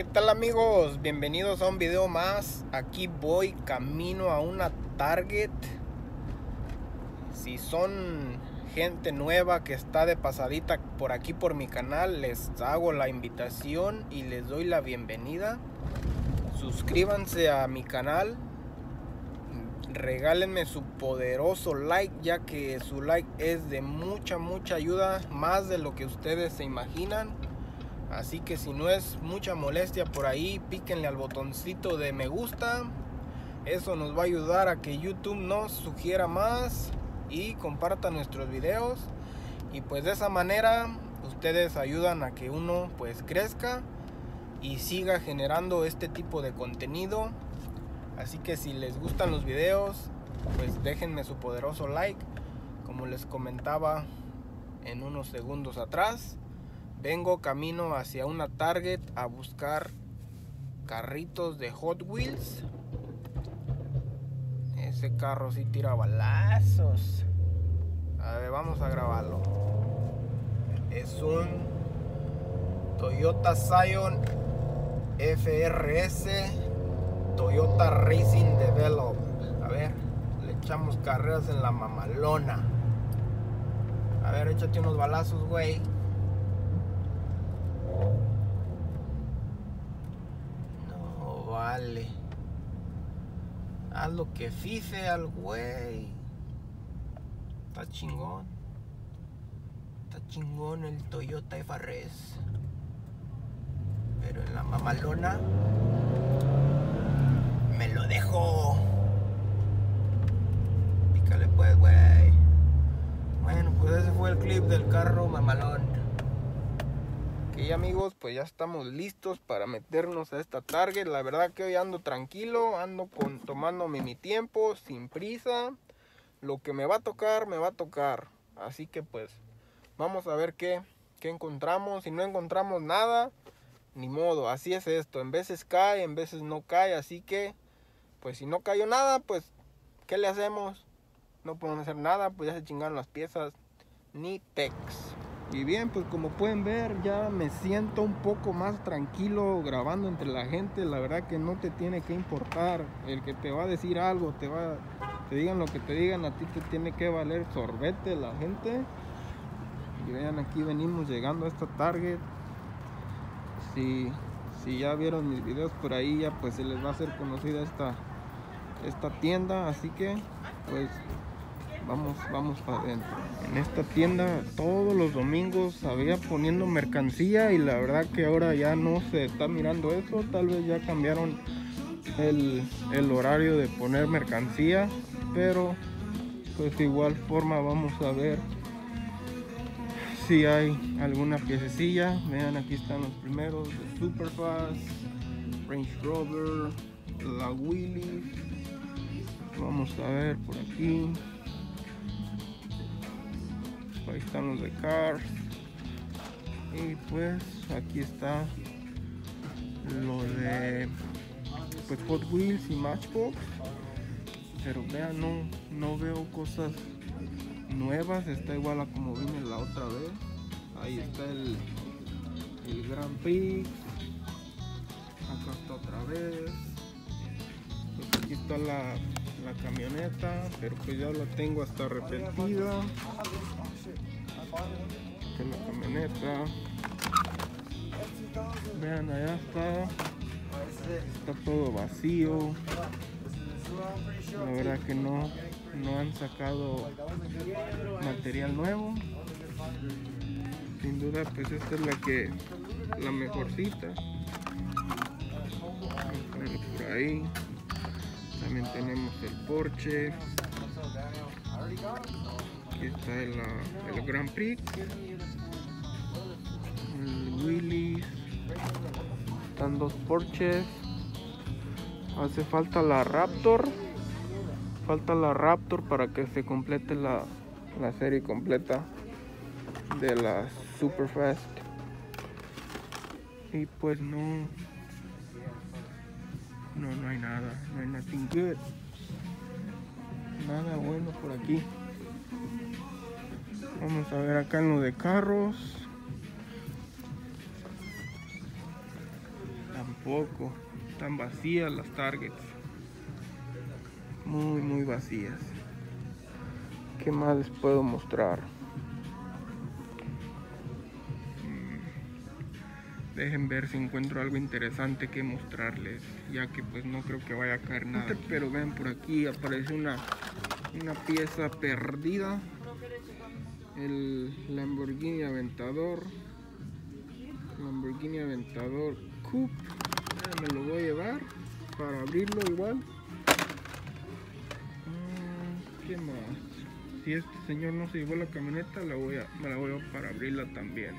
¿qué tal amigos? Bienvenidos a un video más. Aquí voy camino a una Target. Si son gente nueva que está de pasadita por aquí por mi canal, les hago la invitación y les doy la bienvenida. Suscríbanse a mi canal. Regálenme su poderoso like, ya que su like es de mucha, mucha ayuda, más de lo que ustedes se imaginan. Así que si no es mucha molestia por ahí, píquenle al botoncito de me gusta. Eso nos va a ayudar a que YouTube nos sugiera más y comparta nuestros videos. Y pues de esa manera ustedes ayudan a que uno pues crezca y siga generando este tipo de contenido. Así que si les gustan los videos, pues déjenme su poderoso like. Como les comentaba en unos segundos atrás. Vengo camino hacia una Target a buscar carritos de Hot Wheels. Ese carro sí tira balazos. A ver, vamos a grabarlo. Es un Toyota Scion FRS Toyota Racing Develop. A ver, le echamos carreras en la mamalona. A ver, échate unos balazos, güey. No vale. Haz lo que fife al güey. Está chingón. Está chingón el Toyota FRS. Pero en la mamalona me lo dejo. Pícale pues, güey. Bueno, pues ese fue el clip del carro mamalón. Ok amigos, pues ya estamos listos para meternos a esta Target. La verdad que hoy ando tranquilo, ando con, tomándome mi tiempo, sin prisa. Lo que me va a tocar, me va a tocar. Así que pues vamos a ver qué, qué encontramos. Si no encontramos nada, ni modo, así es esto. En veces cae, en veces no cae. Así que pues si no cayó nada, pues ¿qué le hacemos? No podemos hacer nada, pues ya se chingaron las piezas. Ni tex. Y bien, pues como pueden ver, ya me siento un poco más tranquilo grabando entre la gente. La verdad que no te tiene que importar. El que te va a decir algo, te va, te digan lo que te digan, a ti te tiene que valer sorbete la gente. Y vean, aquí venimos llegando a esta Target. Si, si ya vieron mis videos por ahí, ya pues se les va a hacer conocida esta, esta tienda. Así que, pues vamos, vamos para adentro. En esta tienda todos los domingos había poniendo mercancía y la verdad que ahora ya no se está mirando eso. Tal vez ya cambiaron el, el horario de poner mercancía, pero pues de igual forma vamos a ver si hay alguna piececilla. Vean aquí están los primeros de Superfast, Range Rover, la Willys. Vamos a ver por aquí ahí están los de Cars y pues aquí está lo de pues Hot Wheels y Matchbox. Pero vean no, no veo cosas nuevas. Está igual a como vine la otra vez. Ahí está el, el Grand Prix. Acá está otra vez. Pues aquí está la, la camioneta pero pues ya la tengo hasta repetida que la camioneta. Vean allá está. Está todo vacío. La verdad que no no han sacado material nuevo. Sin duda pues esta es la que la mejorcita. Por ahí. También tenemos el Porsche aquí está el, el Grand Prix. El Willys están dos Porsches. Hace falta la Raptor. Falta la Raptor para que se complete la, la serie completa de la Superfast. Y pues no no no hay nada no hay nothing good. Nada bueno por aquí vamos a ver acá en lo de carros tampoco. Están vacías las targets. Muy, muy vacías. ¿Qué más les puedo mostrar? Mm, dejen ver si encuentro algo interesante que mostrarles, ya que pues no creo que vaya a caer nada. Pero ven por aquí aparece una, una pieza perdida. El Lamborghini Aventador. Lamborghini Aventador Coupe. me lo voy a llevar para abrirlo igual. Mm, ¿Qué más? si este señor no se llevó la camioneta, la voy a, me la voy a para abrirla también.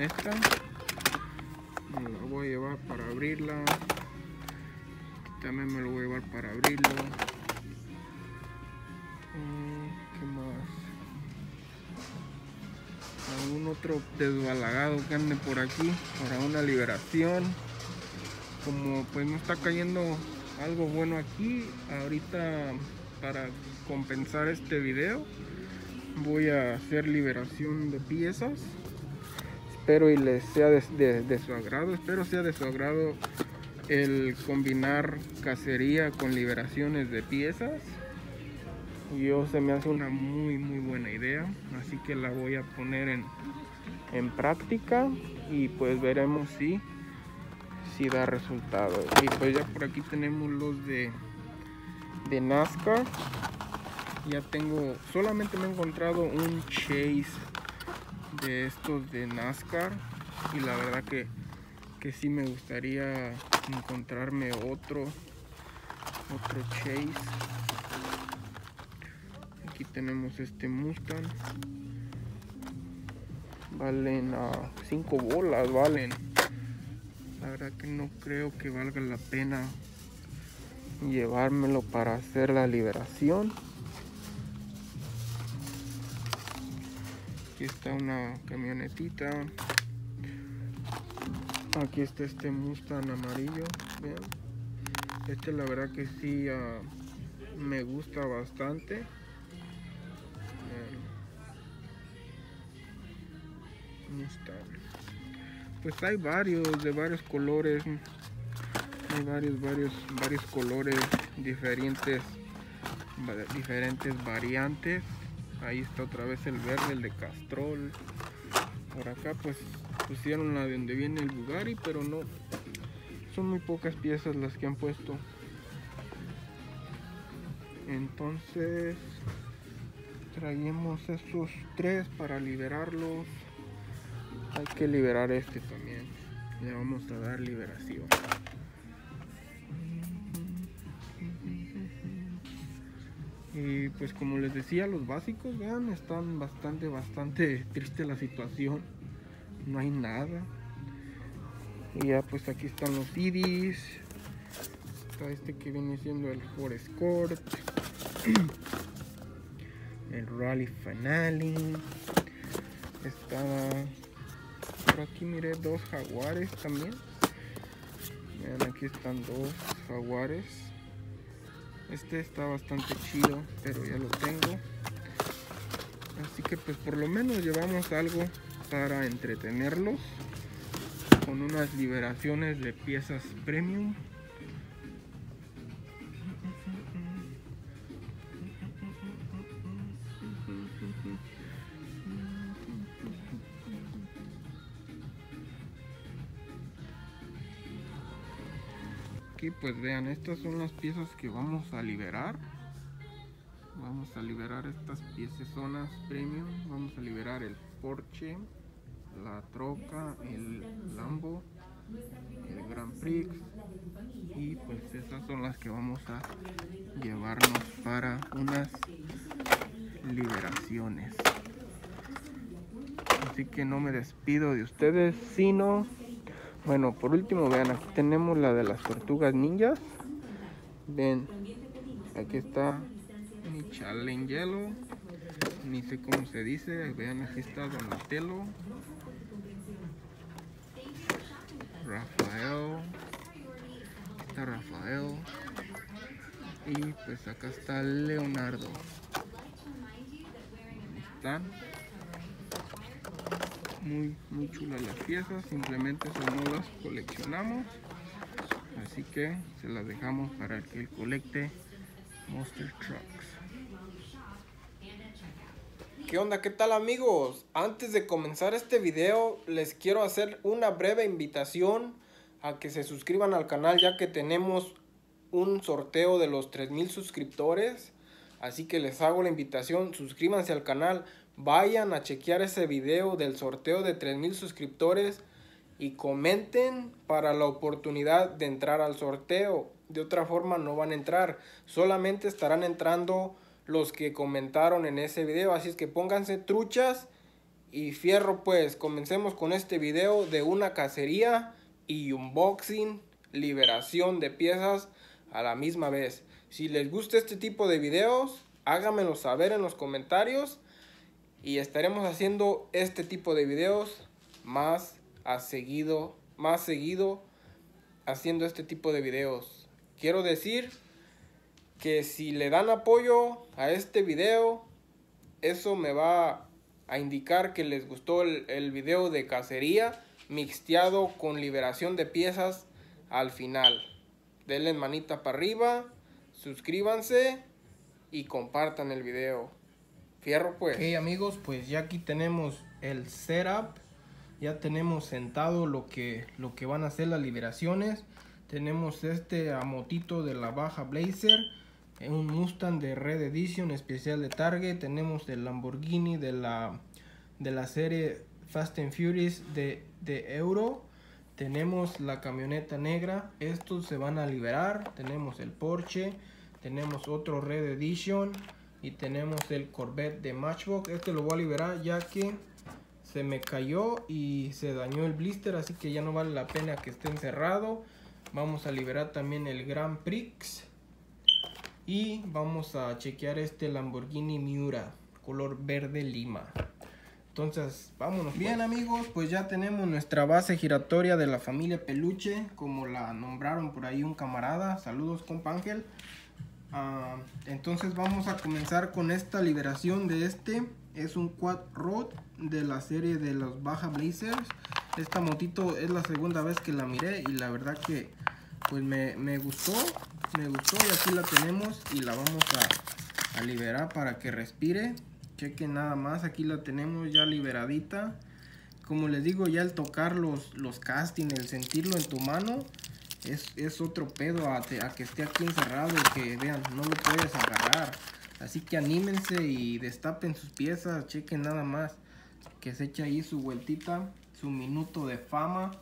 esta me la voy a llevar para abrirla. También me lo voy a llevar para abrirlo. Algún otro desbalagado que ande por aquí para una liberación. Como pues no está cayendo algo bueno aquí, ahorita para compensar este video voy a hacer liberación de piezas espero y les sea de, su agrado espero sea de su agrado el combinar cacería con liberaciones de piezas yo se me hace una muy muy buena idea así que la voy a poner en, en práctica y pues veremos si si da resultado y pues ya por aquí tenemos los de de NASCAR. Ya tengo, solamente me he encontrado un Chase de estos de NASCAR. Y la verdad que, que sí me gustaría encontrarme otro, otro Chase. Aquí tenemos este Mustang. Valen a 5 bolas, valen. La verdad que no creo que valga la pena llevármelo para hacer la liberación. Aquí está una camionetita. Aquí está este Mustang amarillo. Vean. Este la verdad que sí uh, me gusta bastante. Pues hay varios de varios colores. Hay varios varios varios colores diferentes diferentes variantes. Ahí está otra vez el verde el de castrol. Por acá pues pusieron la de donde viene el Bugatti pero no son muy pocas piezas las que han puesto. Entonces traemos esos tres para liberarlos hay que liberar este también le vamos a dar liberación Y pues como les decía, los básicos, vean, están bastante, bastante triste la situación. No hay nada. Y ya pues aquí están los CDs. Está este que viene siendo el Forest Court. El Rally Finale. Está aquí miré dos jaguares también. Vean, aquí están dos jaguares. Este está bastante chido, pero ya lo tengo. Así que pues por lo menos llevamos algo para entretenerlos con unas liberaciones de piezas premium pues vean estas son las piezas que vamos a liberar. Vamos a liberar estas piezas zonas premium. Vamos a liberar el Porsche la troca el Lambo el Grand Prix. Y pues esas son las que vamos a llevarnos para unas liberaciones. Así que no me despido de ustedes sino bueno, por último, vean, aquí tenemos la de las tortugas ninjas. Ven, aquí está mi Yellow. Ni sé cómo se dice. Vean, aquí está Donatello. Rafael. está Rafael. Y pues acá está Leonardo. están? Muy muy chulas las piezas simplemente son no las coleccionamos así que se las dejamos para que colecte Monster Trucks ¿Qué onda? ¿Qué tal amigos? Antes de comenzar este video les quiero hacer una breve invitación a que se suscriban al canal ya que tenemos un sorteo de los 3000 suscriptores así que les hago la invitación suscríbanse al canal vayan a chequear ese video del sorteo de 3000 suscriptores y comenten para la oportunidad de entrar al sorteo de otra forma no van a entrar solamente estarán entrando los que comentaron en ese video. Así es que pónganse truchas y fierro pues. Comencemos con este video de una cacería y unboxing, liberación de piezas a la misma vez. Si les gusta este tipo de videos, háganmelo saber en los comentarios y estaremos haciendo este tipo de videos más a seguido, más seguido haciendo este tipo de videos. Quiero decir que si le dan apoyo a este video, eso me va a indicar que les gustó el, video de cacería mixteado con liberación de piezas al final. Denle manita para arriba, suscríbanse y compartan el video. Fierro pues. Ok amigos, pues ya aquí tenemos el setup. Ya tenemos sentado lo que, lo que van a ser las liberaciones. Tenemos este motito de la baja Blazer un Mustang de Red Edition especial de Target. Tenemos el Lamborghini de la, de la serie Fast and Furious de, de Euro. Tenemos la camioneta negra. Estos se van a liberar. Tenemos el Porsche. Tenemos otro Red Edition. Y tenemos el Corvette de Matchbox. Este lo voy a liberar ya que se me cayó y se dañó el blister. Así que ya no vale la pena que esté encerrado. Vamos a liberar también el Grand Prix y vamos a chequear este Lamborghini Miura color verde lima entonces vámonos bien amigos pues ya tenemos nuestra base giratoria de la familia peluche como la nombraron por ahí un camarada saludos compa Ángel ah, entonces vamos a comenzar con esta liberación de este. Es un quad rod de la serie de los Baja Blazers. Esta motito es la segunda vez que la miré y la verdad que pues me, me gustó me gustó y aquí la tenemos y la vamos a, liberar para que respire. Chequen nada más aquí la tenemos ya liberadita. Como les digo ya el tocar los, los casting el sentirlo en tu mano es, otro pedo a, que esté aquí encerrado que vean no lo puedes agarrar. Así que anímense y destapen sus piezas chequen nada más. Que se echa ahí su vueltita su minuto de fama.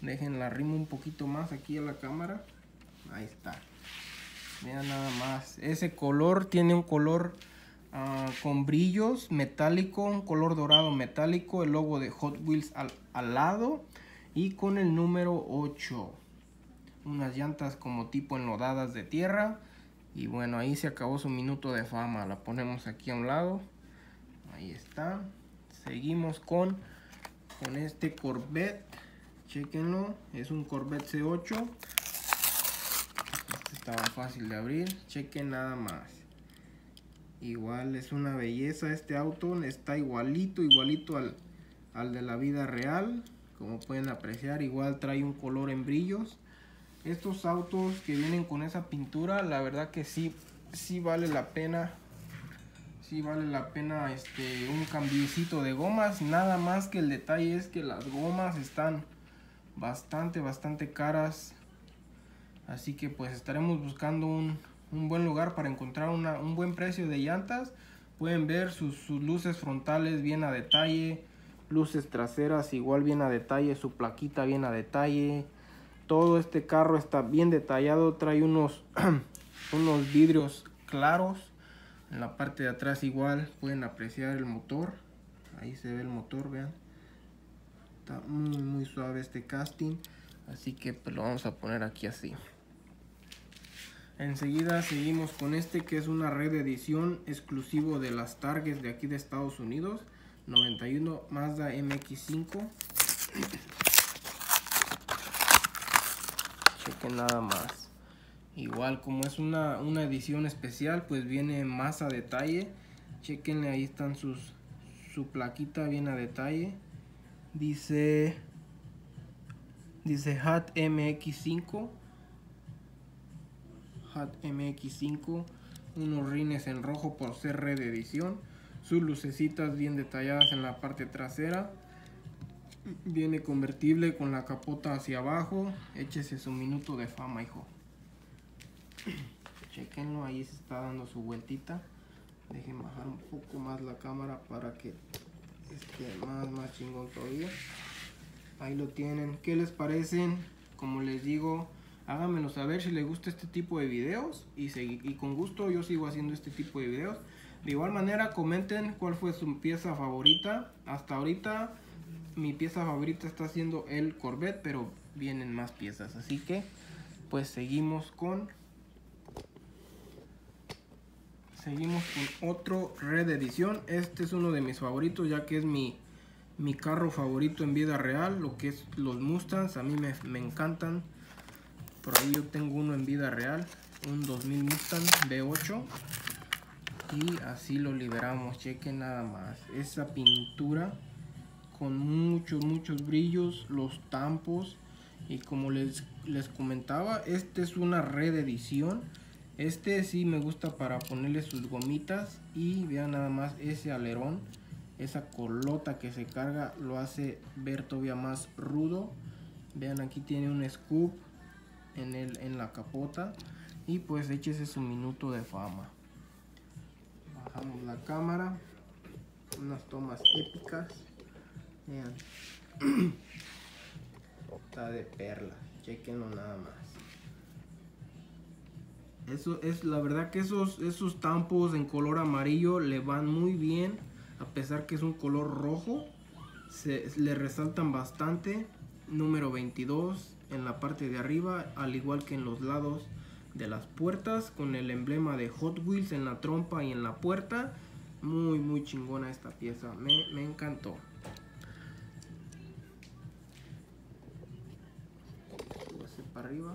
Dejen la rima un poquito más aquí a la cámara. Ahí está. Vean nada más. Ese color tiene un color ah, con brillos metálico, un color dorado metálico, el logo de Hot Wheels al, lado y con el número 8. Unas llantas como tipo enlodadas de tierra. Y bueno, ahí se acabó su minuto de fama. La ponemos aquí a un lado. Ahí está. Seguimos con, con este Corvette. Chequenlo. Es un Corvette C8 estaba fácil de abrir chequen nada más igual es una belleza este auto está igualito igualito al, al de la vida real como pueden apreciar igual trae un color en brillos estos autos que vienen con esa pintura la verdad que sí sí vale la pena sí vale la pena este un cambiecito de gomas nada más que el detalle es que las gomas están bastante bastante caras Así que pues estaremos buscando un, buen lugar para encontrar un buen precio de llantas. Pueden ver sus, luces frontales bien a detalle. Luces traseras igual bien a detalle. Su plaquita bien a detalle. Todo este carro está bien detallado. Trae unos, unos vidrios claros. En la parte de atrás igual pueden apreciar el motor. Ahí se ve el motor, vean. Está muy muy suave este casting. Así que pues, lo vamos a poner aquí así. Enseguida seguimos con este que es una red de edición exclusivo de las Targets de aquí de Estados Unidos. 91 Mazda MX5. Chequen nada más. Igual como es una, una edición especial pues viene más a detalle. Chequenle ahí están sus su plaquita bien a detalle. Dice dice HAT MX5 HAT MX5 unos rines en rojo por ser red edición sus lucecitas bien detalladas en la parte trasera viene convertible con la capota hacia abajo. Échese su minuto de fama hijo. Chequenlo ahí se está dando su vueltita. Dejen bajar un poco más la cámara para que esté más más chingón todavía. Ahí lo tienen. Qué les parecen como les digo háganmelo saber si les gusta este tipo de videos. Y, y con gusto yo sigo haciendo este tipo de videos. De igual manera comenten cuál fue su pieza favorita. Hasta ahorita mi pieza favorita está siendo el Corvette pero vienen más piezas. Así que pues seguimos con seguimos con otro red edición. Este es uno de mis favoritos ya que es mi mi carro favorito en vida real lo que es los Mustangs. A mí me, me encantan. Por ahí yo tengo uno en vida real un 2000 Mustang V8 y así lo liberamos chequen nada más. Esa pintura con muchos muchos brillos los tampos y como les, les comentaba este es una red edición este sí me gusta para ponerle sus gomitas y vean nada más ese alerón. Esa colota que se carga lo hace ver todavía más rudo. Vean aquí tiene un scoop en, el, en la capota. Y pues échese su minuto de fama. Bajamos la cámara. Unas tomas épicas. Vean. Está de perla. Chequenlo nada más. Eso es la verdad que esos, esos tampos en color amarillo le van muy bien. A pesar que es un color rojo. Se, le resaltan bastante. Número 22 en la parte de arriba. Al igual que en los lados de las puertas. Con el emblema de Hot Wheels en la trompa y en la puerta. Muy muy chingona esta pieza. Me, me encantó. Arriba.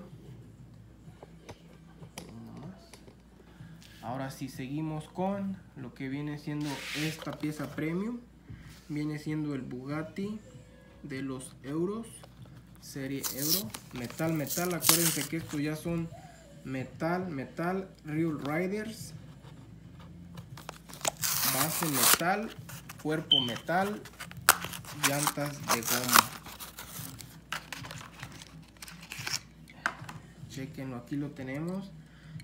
Ahora sí seguimos con lo que viene siendo esta pieza premium. Viene siendo el Bugatti de los euros. Serie euro. Metal, metal. Acuérdense que estos ya son metal, metal. Real Riders. Base metal. Cuerpo metal. Llantas de goma. Chequenlo, aquí lo tenemos.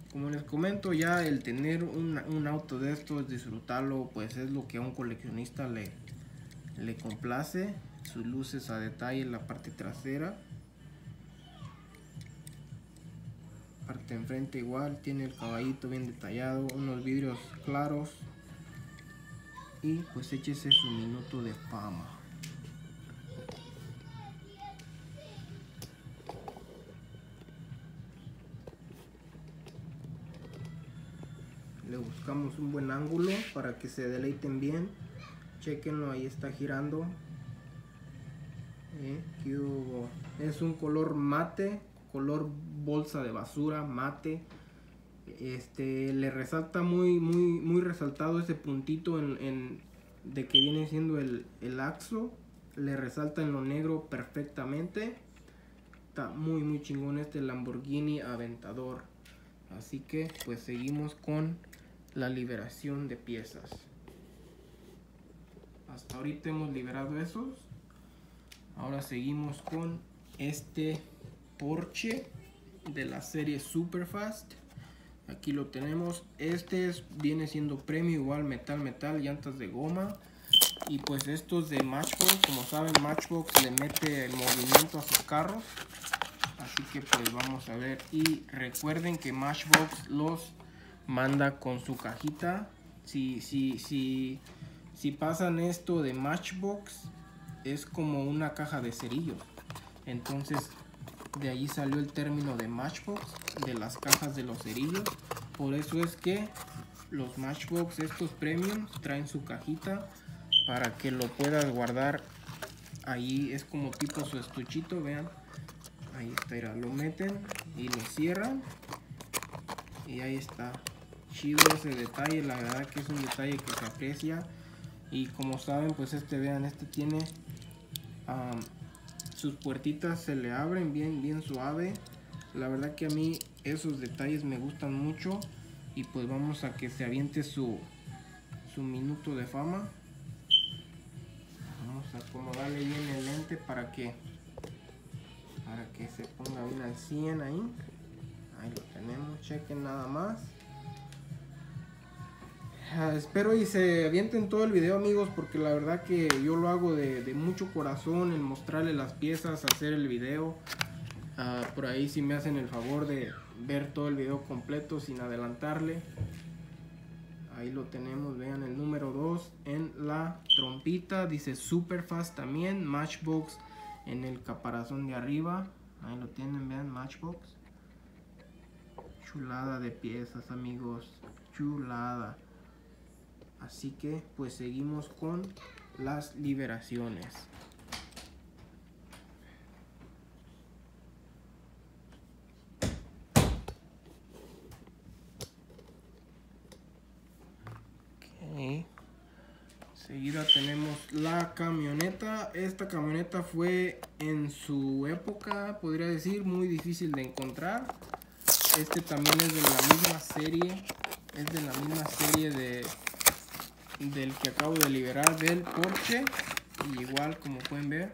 Como les comento ya el tener un, auto de estos disfrutarlo pues es lo que a un coleccionista le, le complace. Sus luces a detalle en la parte trasera. Parte enfrente igual tiene el caballito bien detallado unos vidrios claros. Y pues échese su minuto de fama buscamos un buen ángulo para que se deleiten bien. Chequenlo ahí está girando. Eh, es un color mate color bolsa de basura mate. Este le resalta muy muy muy resaltado ese puntito en, de que viene siendo el, el axo. Le resalta en lo negro perfectamente. Está muy muy chingón este Lamborghini Aventador. Así que pues seguimos con la liberación de piezas. Hasta ahorita hemos liberado esos. Ahora seguimos con este Porsche de la serie Superfast. Aquí lo tenemos. Este es, viene siendo premio igual metal, metal, llantas de goma. Y pues estos de Matchbox, como saben Matchbox le mete el movimiento a sus carros. Así que pues vamos a ver. Y recuerden que Matchbox los manda con su cajita. Si, si, si, si pasan esto de Matchbox, es como una caja de cerillos. Entonces, de ahí salió el término de Matchbox, de las cajas de los cerillos. Por eso es que los Matchbox, estos premium, traen su cajita para que lo puedas guardar. Ahí es como tipo su estuchito, vean. Ahí está, lo meten y lo cierran. Y ahí está chido ese detalle, la verdad que es un detalle que se aprecia. Y como saben, pues este, vean, este tiene sus puertitas se le abren bien, bien suave. La verdad que a mí esos detalles me gustan mucho. Y pues vamos a que se aviente su, su minuto de fama. Vamos a acomodarle bien el lente para que para que se ponga bien al 100 ahí. Ahí lo tenemos, chequen nada más. Espero y se avienten todo el video amigos porque la verdad que yo lo hago de, mucho corazón en mostrarle las piezas, hacer el video. Ah, por ahí si me hacen el favor de ver todo el video completo sin adelantarle. Ahí lo tenemos, vean el número 2 en la trompita, dice super fast también, Matchbox en el caparazón de arriba. Ahí lo tienen, vean Matchbox. Chulada de piezas amigos, chulada. Así que pues seguimos con las liberaciones. Seguida tenemos la camioneta. Esta camioneta fue en su época, podría decir, muy difícil de encontrar. Este también es de la misma serie. Es de la misma serie de del que acabo de liberar del Porsche. Y igual como pueden ver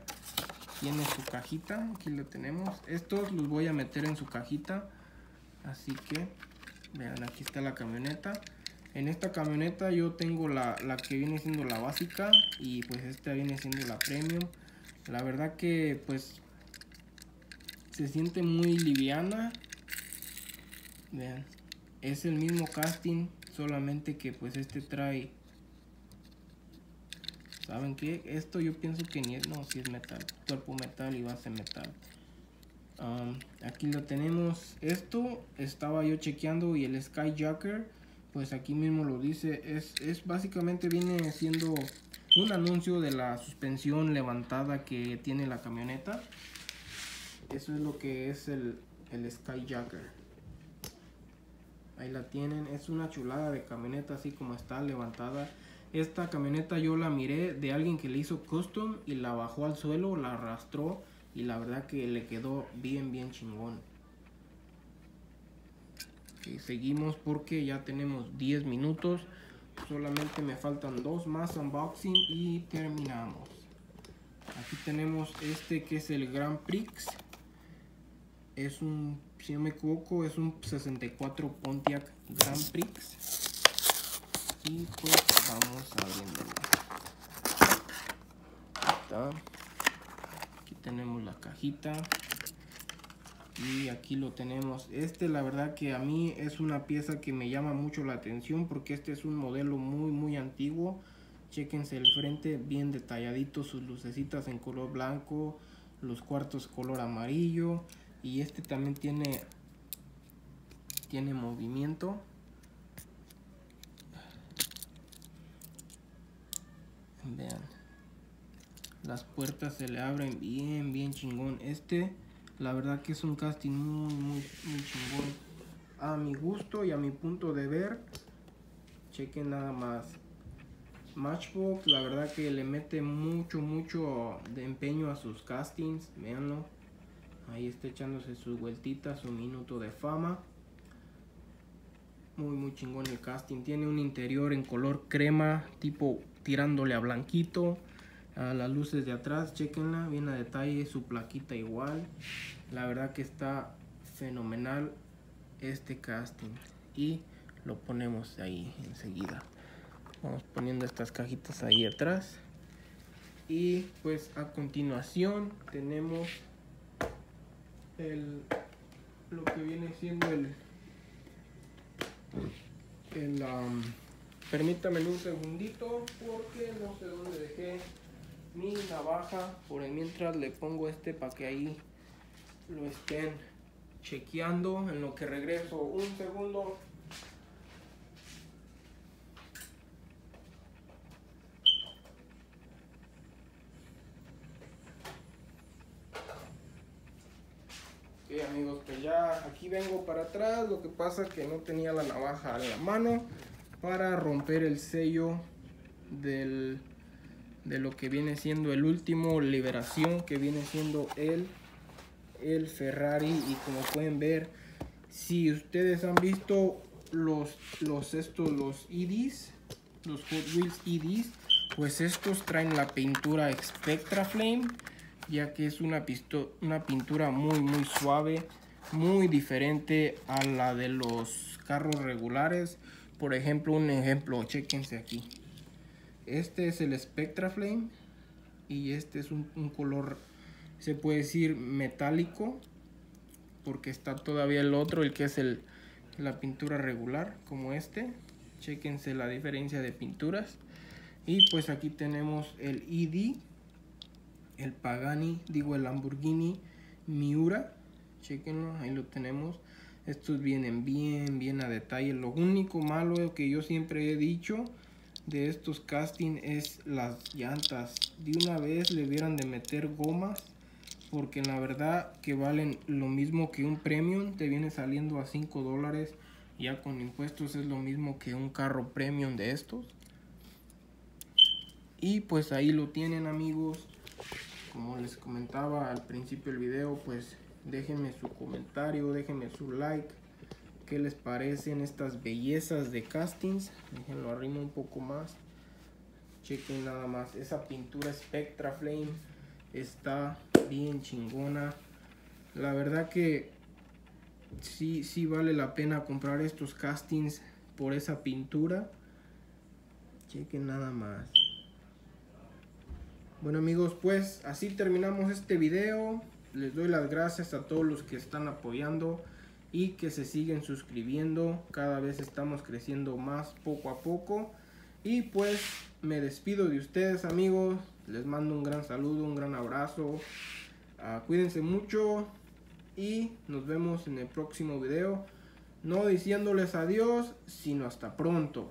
tiene su cajita. Aquí lo tenemos. Estos los voy a meter en su cajita. Así que vean aquí está la camioneta. En esta camioneta yo tengo la, la que viene siendo la básica. Y pues esta viene siendo la premium. La verdad que pues se siente muy liviana. Vean es el mismo casting solamente que pues este trae ¿Saben qué? Esto yo pienso que ni es, no, si es metal, cuerpo metal y base metal. aquí lo tenemos. Esto estaba yo chequeando y el Skyjacker, pues aquí mismo lo dice. Es, es básicamente viene siendo un anuncio de la suspensión levantada que tiene la camioneta. Eso es lo que es el, el Skyjacker. Ahí la tienen. Es una chulada de camioneta así como está levantada. Esta camioneta yo la miré de alguien que le hizo custom y la bajó al suelo, la arrastró y la verdad que le quedó bien bien chingón. seguimos porque ya tenemos 10 minutos. Solamente me faltan dos más unboxing y terminamos. Aquí tenemos este que es el Grand Prix. Es un, si no me equivoco, es un 64 Pontiac Grand Prix y pues vamos abriéndolo aquí tenemos la cajita. Y aquí lo tenemos. Este la verdad que a mí es una pieza que me llama mucho la atención porque este es un modelo muy muy antiguo. Chequense el frente bien detalladito sus lucecitas en color blanco los cuartos color amarillo. Y este también tiene tiene movimiento. Vean las puertas se le abren bien bien chingón. Este la verdad que es un casting muy muy muy chingón. A mi gusto y a mi punto de ver chequen nada más. Matchbox la verdad que le mete mucho mucho de empeño a sus castings veanlo ahí está echándose sus vueltitas su minuto de fama. Muy muy chingón el casting. Tiene un interior en color crema tipo tirándole a blanquito a las luces de atrás chequenla bien a detalle su plaquita igual. La verdad que está fenomenal este casting. Y lo ponemos ahí enseguida. Vamos poniendo estas cajitas ahí atrás. Y pues a continuación tenemos el lo que viene siendo el el um, Permítame un segundito porque no sé dónde dejé mi navaja. Por mientras le pongo este para que ahí lo estén chequeando en lo que regreso. Un segundo. Ok amigos, pues ya aquí vengo para atrás. Lo que pasa que no tenía la navaja en la mano para romper el sello del de lo que viene siendo el último liberación que viene siendo el el Ferrari. Y como pueden ver si ustedes han visto los los estos los EDs los Hot Wheels EDs pues estos traen la pintura Spectra Flame ya que es una, una pintura muy muy suave muy diferente a la de los carros regulares. Por ejemplo un ejemplo chequense aquí este es el Spectra Flame y este es un, color, se puede decir metálico, porque está todavía el otro, el que es el, la pintura regular, como este. Chequense la diferencia de pinturas. Y pues aquí tenemos el ID, el Pagani, digo el Lamborghini Miura. Chequenlo, ahí lo tenemos. Estos vienen bien, bien a detalle. Lo único malo que yo siempre he dicho de estos casting es las llantas. De una vez le hubieran de meter gomas porque la verdad que valen lo mismo que un premium. Te viene saliendo a 5 dólares. Ya con impuestos es lo mismo que un carro premium de estos. Y pues ahí lo tienen amigos. Como les comentaba al principio del video, pues déjenme su comentario, déjenme su like qué les parecen estas bellezas de castings. Déjenlo arrimo un poco más. Chequen nada más. Esa pintura Spectra Flame está bien chingona. La verdad que sí, sí vale la pena comprar estos castings por esa pintura. Chequen nada más. Bueno amigos, pues así terminamos este video. Les doy las gracias a todos los que están apoyando y que se siguen suscribiendo. Cada vez estamos creciendo más poco a poco. Y pues me despido de ustedes amigos. Les mando un gran saludo, un gran abrazo. Ah, cuídense mucho y nos vemos en el próximo video. No diciéndoles adiós, sino hasta pronto.